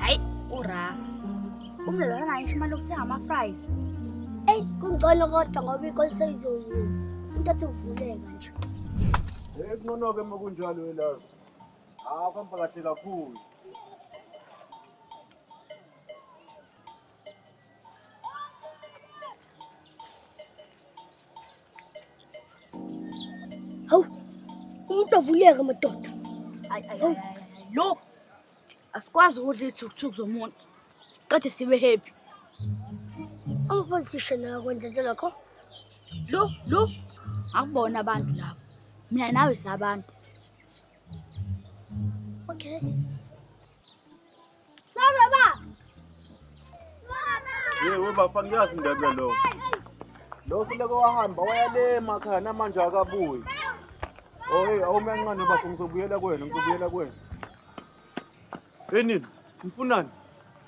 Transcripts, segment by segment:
hayi urafa umntazana ngisho imali yokuthenga ama-fries eyi kungcono kodwa ngoba ikole seyizoyini into athi uvuleka nje Eh kunqono-ke uma kunjalo elazi. Hawu kuhamba kahle kakhulu. hawu umuntu avuleka madoda Hayi, hayi, hayi, hayi, sikwazi ukudla iy'thukuthuku zomuntu kodwa sibe happy. Amapolitisha nawo kwendlento lakho lo lo akubona abantu labo mina nawe sabantu. Okay. Sorry ba yebo bapha ngiyazi indebe lo. Lo suleke wahamba waya le makhaya namanje akabuyi. Oh, Oyi awumenqane bapha ngizobuyela kwena ngizobuyela kwena. Enini? Mfunani?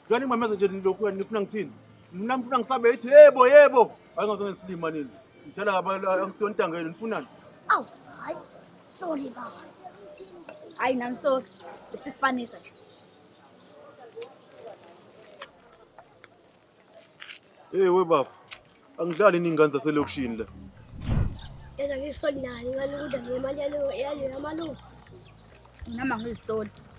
Njani ngimameza nje nilokuya nifuna ngithini? Mina nifuna ngisabe yithi yebo yebo. Hayi ngizonge silima nini. Ngitshela abantu angisiyona nifunani? Awu, hayi. Sorry baba. Hayi nami sorry. Besifanisa nje. Eh we baba. Angidlali ningane zaselokishini la. Yaza ngisoli ngani ukudla ngemali yalo yalo yamalungu. Noma ngisoli.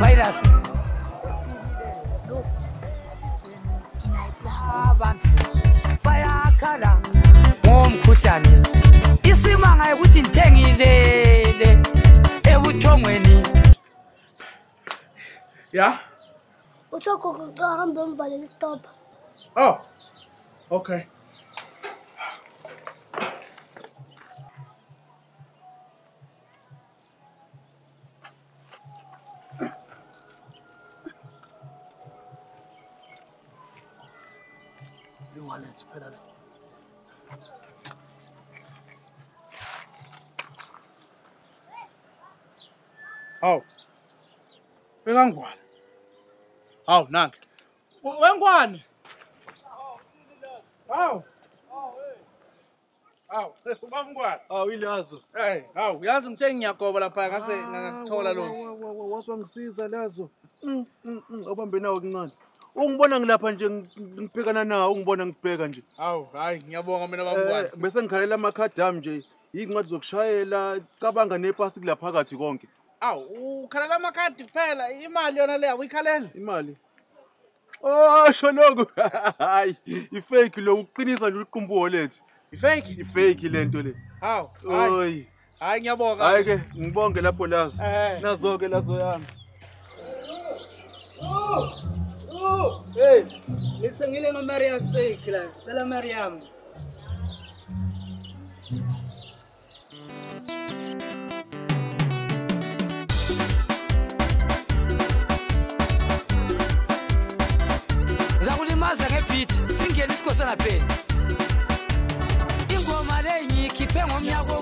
virus abantu bayakhala ngomkhuhlane isimanga yokuthi ngithengilele ebuthongweni Yeah? utho xa hambe umvalele istopha Oh. Okay. I-wallet phela le hawu bekangwane hawu nange wengwane hawu hawu ubamngwane Awu ilazo. hey hawu yazi ngithe ngiyagoba lapha ngase ngasithola lo waswangisiza lazo Mm, mm, mm, awubambe nawo kuncane ungibona ngilapha nje ng- ngibhekana nawo ungibona ngibheka nje. Hawu hayi ngiyabonga mina Eh, bese ngikhalela amakhadi ami nje iy'ncwadi zokushayela cabanga nepasi kula phakathi konke. Awu ukhalela amakhadi kuphela imali yona leya uyikhalela imali? Oh sholoku hayi ifake lo uqinisa nje uliqumbu wallet ifake? Ifake lento le. Hawu hayi oyi hayi ngiyabonga. Hayi ke ngibonge lapho lazo. Eh. nazo ke lazo yami ngithengile ngo-Mariam fake la. Cela Mariam. ngizakulimaza ngebhidi singene isikhosana phela ingoma leyi ngiyikhiphe ngomnyaka